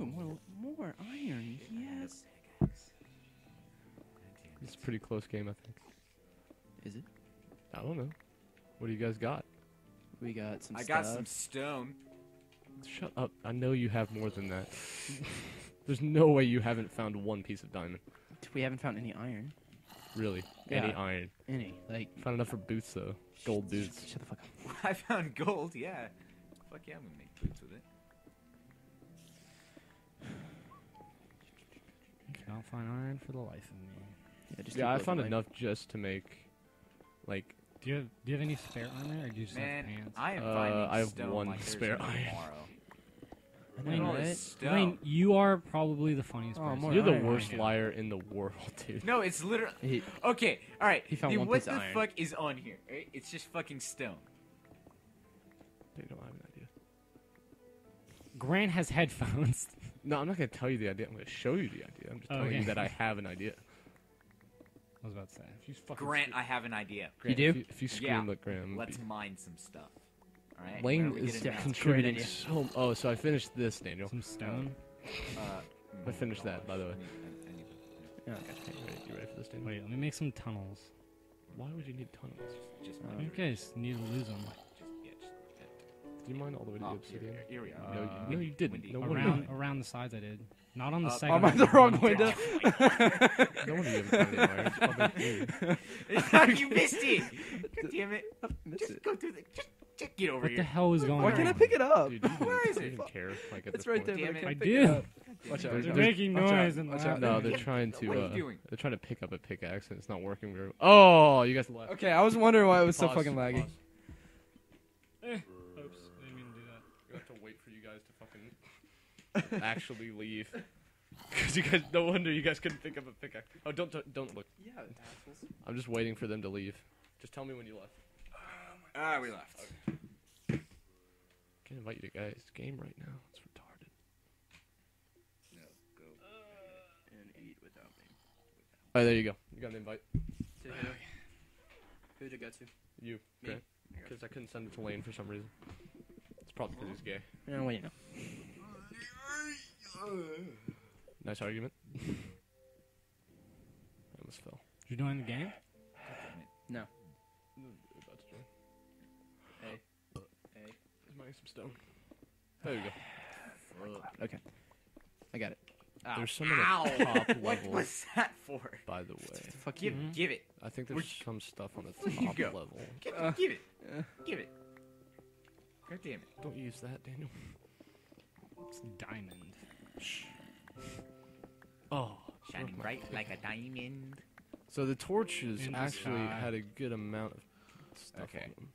Ooh, more, more iron. Yes. It's a pretty close game, I think. Is it? I don't know. What do you guys got? We got some I stuff. got some stone. Shut up. I know you have more than that. (laughs) There's no way you haven't found one piece of diamond. We haven't found any iron. Really. Any iron. Any. Like, Found enough for boots, though. Gold boots. shut the fuck up. (laughs) I found gold. Yeah. Fuck yeah, I'm gonna make boots with it. (sighs) Cannot find iron for the life of me. Yeah, just Yeah, I found like- enough just to make, like, Do you have Do you have any spare armor, or do you just Man, have pants? I am Uh, finding I have stone one like there's spare no iron. tomorrow. I Wayne, know, All this right? stone. Wayne, you are probably the funniest Oh, person. more you're the iron. worst liar in the world, dude. No, it's literally He, okay. All right. He found then one what piece of the iron. fuck is on here? Right? It's just fucking stone. They don't have an idea. Grant has headphones. No, I'm not gonna tell you the idea. I'm gonna show you the idea. I'm just telling Okay. you that I have an idea. I was about to say. If you fucking Grant, scream, I have an idea. Grant, You If do? you, if you scream Yeah. like Graham, Let's be- mine some stuff. All right. Lane Whenever we is get into- contributing idea. so. Oh, so I finished this, Daniel. Some stone. Uh, I finished that, by the way. Yeah. Okay, you ready, you ready for this, Daniel? Wait, let me make some tunnels. Why would you need tunnels? Just, Uh, mine You guys need to lose them. Just, yeah, just. Do you mind all the way to the Oh, obsidian? here, here we are. no, Uh, you, no, you didn't. windy. No wonder, Around around the sides, I did. Not on the Uh, second. I'm one, at the wrong window. (laughs) no wonder you haven't found any iron. It's you missed it. God (laughs) damn it. Just it. go through the. Just, Ch- Get over here. What the hell is going Why on? Why can't I pick it up? Dude, do you even, Where is it? care? Like It's right point? there. Damn I it. can't I pick do. Watch out. They're watch They're out. making noise and watch laughing. No, they're trying to. What are you uh, doing? They're trying to pick up a pickaxe and it's not working very. Oh, you guys left. Okay, I was wondering why it was so fucking laggy. pause. Eh, oops, didn't mean to do that. You have to wait for you guys to fucking (laughs) actually leave. (laughs) Because you guys, no wonder you guys couldn't think of a pickaxe. Oh, don't don't, don't look. Yeah, assholes. I'm just waiting for them to leave. Just tell me when you left. Ah, we left. Okay. Can't invite you to guys' game right now. It's retarded. No, go. And eat without me. All right, there you go. You got an invite. To who? Who'd it go to? You, Me. Because I couldn't send it to Lane for some reason. It's probably because he's gay. Yeah, well, you know. Nice argument. I almost fell. Did you join the game? No. About to join. Hey. Hey. He's mining some stone. There you go. (sighs) Okay. I got it. Ow. There's some at Ow! the top What was that for? by the way. Fuck Give, you. Mhm. give it. I think there's Which- some stuff on the Where you top go? level. Give, Uh, give it. uh. Give it. God damn it. Don't use that, Daniel. It's diamond. Oh, Shining bright pick. like a diamond. So the torches In the actually sky. had a good amount of stuff Okay. on them.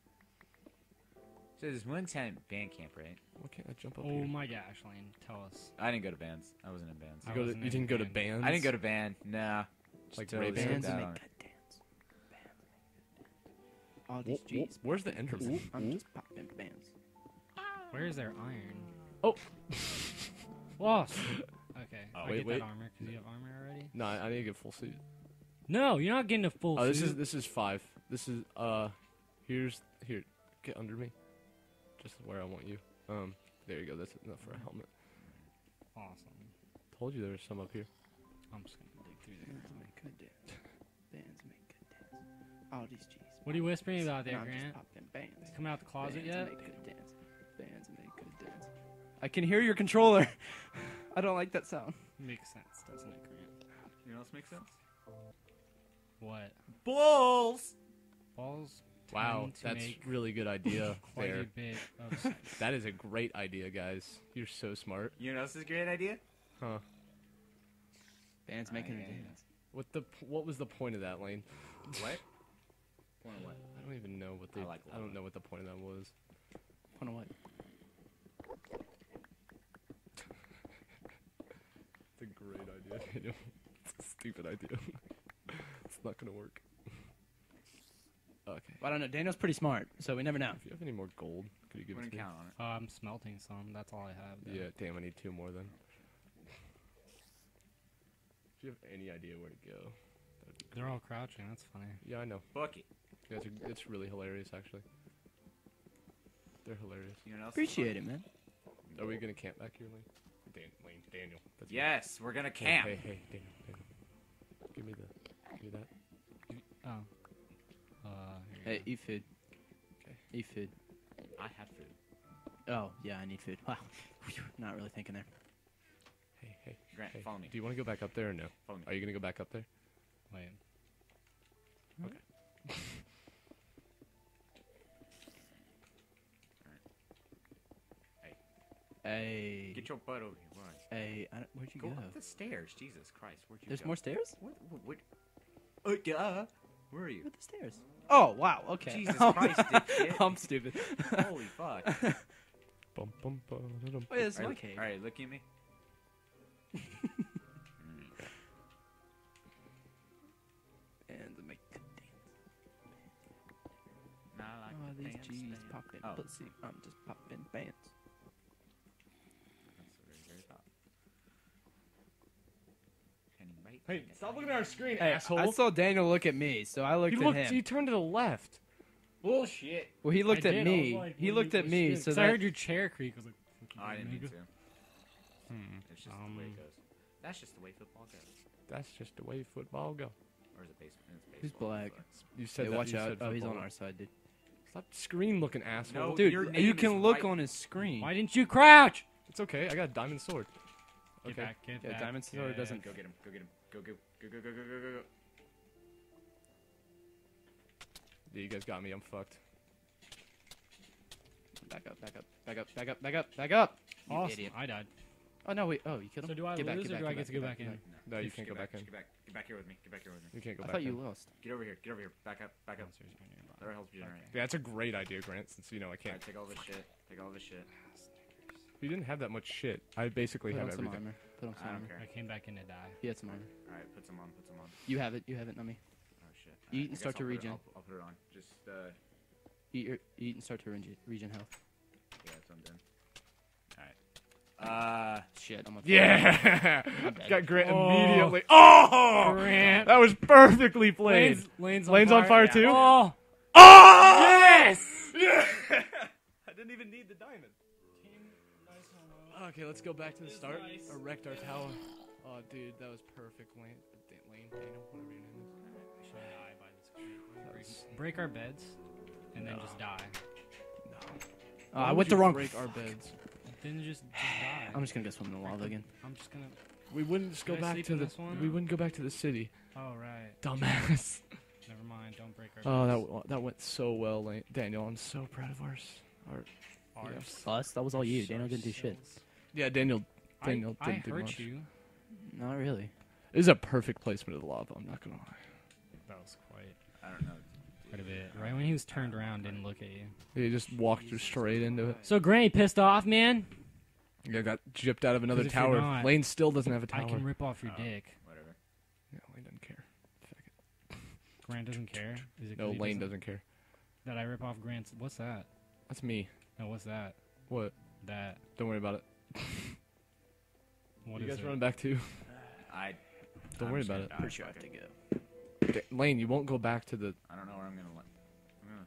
So there's one time band camp, right? Why can't I jump up Oh here? my gosh, Lane, tell us. I didn't go to bands. I wasn't in bands. You, I go to, wasn't you in didn't go to band. bands? I didn't go to band. Nah. Just Like totally Ray skipped Bands out make on good it. dance. All these wh- G's. where's the entrance? I'm just popping bands. Where is their iron? Oh. (laughs) Lost. (laughs) Okay. Oh, I wait, get wait. that armor because you have armor already. No, I I need to get full suit. No, you're not getting a full Oh, this suit. is this is five. This is uh, here's here. Get under me, just where I want you. Um, there you go. That's enough for a helmet. awesome. Told you there was some up here. I'm just gonna dig through there. Bands make good dance. Bands make good dance. All these G's. What are you whispering about there, And just Grant? popping bands. Coming out the closet bands yet? I can hear your controller. (laughs) I don't like that sound. Makes sense, doesn't it, Grant? You know what else makes sense? What? Balls! Balls. Wow, that's really good idea (laughs) quite there. a bit. (laughs) That is a great idea, guys. You're so smart. You know what's a great idea? Huh? Bands making a dance. What the what was the point of that, Lane? What? Point what? I don't even know what the I like I, don't know what the point of that was. Wanna what? It's a great Daniel. It's a stupid idea. (laughs) it's not gonna work. Okay. I don't know. Daniel's pretty smart, so we never know. If you have any more gold, could you give it Wouldn't to me? count on it. Uh, I'm smelting some. That's all I have. though. Yeah, damn, I need two more then. If you have any idea where to go, that'd be They're great. all crouching. That's funny. Yeah, I know. Bucket. Yeah, it's, a, it's really hilarious, actually. They're hilarious. You know what else? is Appreciate it, man. Are we gonna camp back here, Lane? Dan- Lane, Daniel. That's me. Yes, we're gonna Hey, camp. Hey, hey, Daniel, Daniel. Give me the, give me that. Oh. Uh, here you Hey, eat food. Okay. Eat food. I have food. Oh, yeah, I need food. (laughs) Wow. (laughs) Not really thinking there. Hey, hey, Grant, hey. follow me. Do you want to go back up there or no? Follow me. Are you gonna go back up there? go. Wait. Hey. Get your butt over here. You? Hey, I don't, where'd you Go go? up the stairs. Jesus Christ. Where'd you There's go? more stairs? What? What? what? Oh, duh. Where are you? What the stairs? Oh, wow. Okay. Jesus Christ. (laughs) I'm stupid. Holy fuck. (laughs) Bum, bum, ba, da, dum. Oh, yeah, it's my Alright, cave. Alright, look at me. (laughs) And the make dance. Nah, I like Oh, these dance, G's dance. popping Oh. pussy. I'm just popping bands. That's the very, very top. Shining bright Hey, stop looking at our screen, Hey, asshole. I saw Daniel look at me, so I looked you at looked. him. You turned to the left. Bullshit. well, he looked I at did, I was me. like, he what looked are at me, whispering? so 'Cause that I heard your chair creak. I was like, Oh, I didn't mean nigga. to. Hmm. It's just the way it Um, goes. That's just the way football goes. That's just the way football go. Or is it baseball? It's baseball. Who's black? You said Hey, that. watch you out. said Oh, he's on football. our side, dude. Stop screen looking, asshole. No, Dude, your you can is look right- on his screen. Why didn't you crouch? It's okay. I got a diamond sword. Get Okay. back, get Yeah, back. Diamond Sword get- doesn't- Go get him. Go get him. Go, go, go, go, go, go, go, go. Dude, you guys got me. I'm fucked. Back up, back up, back up, back up, back up, back up. You awesome. idiot. I died. Oh no, wait. Oh, you killed him. So do I get lose back, or do I get to go back, back, back in? No, no you can't go back, back in. Get back. Get back here with me. Get back here with me. You can't go I back. I thought in. you lost. Get over here. Get over here. Back up. Back up. There helps you generate. Yeah, that's a great idea, Grant. Since you know I can't. All right, take all this shit. Take all this shit. You didn't have that much shit. I basically Put have on some everything. armor. Put on some I don't armor. care. I came back in to die. He had some armor. All right, put some on. Put some on. You have it. You have it, not me. Oh shit. You eat Alright, and I start guess to I'll put it- regen. I'll, I'll put it on. Just uh, Eat your, eat and start to regen, regen health. yeah, that's what I'm doing. All right. Uh, Shit, I'm a Yeah, (laughs) (laughs) dead. got Grant Oh. immediately. Oh, Grant. that was perfectly played. Lane's, Lane's, Lane's on fire too. Oh, Oh yes! (laughs) Yeah. I didn't even need the diamond. Okay, let's go back to the start. nice. Erect our tower. Oh, dude, that was perfect. Lane, Da- Lane, Daniel, whatever your name is. should die by this creep. Break, break our beds, and then just die. No. Oh, ah, Why I would went the you wrong. Break our beds. Then just, just die. I'm just gonna go swim in the lava again. I'm just gonna. We wouldn't just go I back to the. this one? We wouldn't go back to the city. Oh right. Dumbass. (laughs) Never mind. Don't break our. Oh, that beds. w- that went so well, Lane. Daniel. I'm so proud of ours. Our, Ours. Us? That was all you. Daniel didn't do shit. Yeah, Daniel. I, Daniel I didn't do hurt much. you. Not really. This is a perfect placement of the lava. I'm not gonna lie. That was quite I don't know. quite a bit. Right when he was turned around, didn't look at you. He just walked straight into it. So Granny pissed off, man. Yeah, got gypped out of another 'Cause if you're tower. not- Lane still doesn't have a I tower. I can rip off your Oh. dick. Whatever. yeah, Lane doesn't care. Fuck it. Grant doesn't care. Is it 'cause No, he Lane doesn't care. That I rip off Grant's. What's that? That's me. No, what's that? What? That. Don't worry about it. What you is guys it? running back too? (sighs) I. Don't I'm worry just about gonna it. die, Pretty sure I have to it. go. Da- Lane, you won't go back to the. I don't know where I'm gonna. Let, I'm gonna.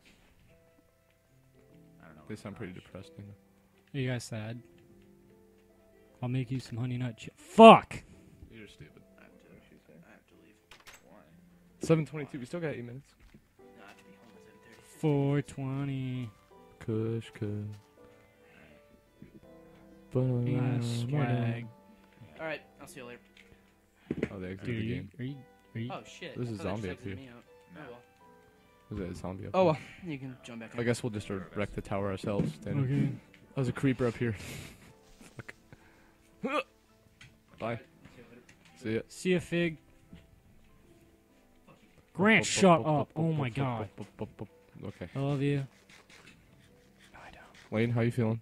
I don't know. They where sound to pretty dodge. depressed. Daniel. Are you guys sad? I'll make you some honey nut chip. Fuck. You're stupid. I have to, I have to leave. Why? 722. We still got eight minutes. No, I have to be home at 7:30. 420. Kush, kush. Uh, Swag. All right, I'll see you later. Oh, they exited Dude, are the game. are you, are you Oh shit. There's I a thought zombie just up here. exited me out. No. Oh well. There's a zombie up Oh there. well. You can join back in. I guess we'll just wreck the tower ourselves. Daniel. okay? There's a creeper up here. (laughs) Fuck. Bye. See ya. See a fig. Grant, shut up. Oh my god. Okay. I love you. No, I don't. Lane, how you feeling?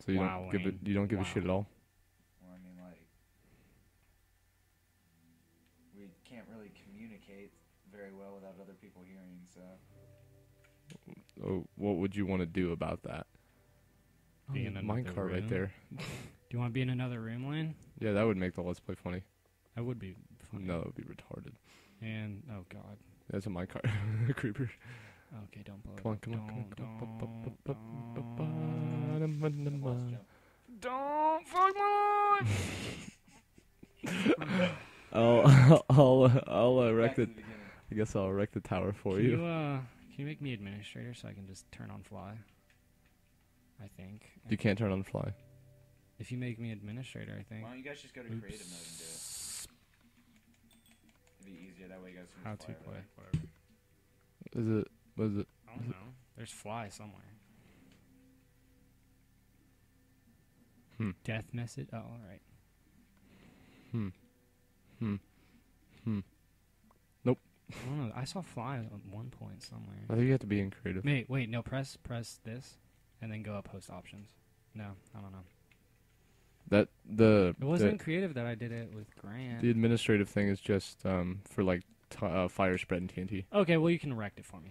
Normal? So you Wow, don't give it. You don't give Wow. a shit at all. Well, I mean, like, we can't really communicate very well without other people hearing. So Oh, what would you want to do about that? Be in Oh, another minecart right there. Do you want to be in another room, Lane? Yeah, that would make the let's play funny. That would be funny. No, it would be retarded. And oh god. That's a minecart. creeper. Okay, don't blow. Come on, it. come on, come on, come on. Don't- fuck my life. (laughs) (laughs) I'll I'll I'll uh, Back erect it. the. I guess I'll erect the tower for Can you. you uh, can you make me administrator so I can just turn on fly? I think. You can't turn on fly. If you make me administrator, I think. Why don't you guys just go to Oops. creative mode and do it? It'd be easier that way. You guys can How just to play? Whatever. Is it? Was it? I don't know. There's fly somewhere. Hmm. Death message. Oh, all right. Hmm. Hmm. Hmm. Nope. I don't know. I saw fly at one point somewhere. I think you have to be in creative. Wait, wait, no. Press, press this, and then go up host options. No, I don't know. That the It wasn't creative that I did it with Grant. the, the administrative thing is just um for like uh, fire spread and TNT. Okay, well you can erect it for me.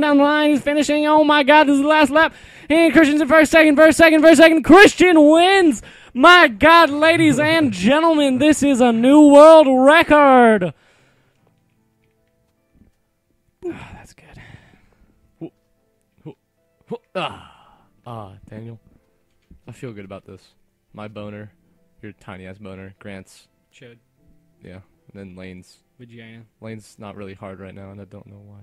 down the line. He's finishing. Oh, my God. This is the last lap. And Christian's in first, second, first, second, first, second. Christian wins. My God, ladies and (laughs) gentlemen, this is a new world record. Ah, that's good. Ah, ah, Daniel. I feel good about this. My boner, your tiny ass boner, Grant's, Should yeah, and then Lane's. vagina. Lane's not really hard right now, and I don't know why.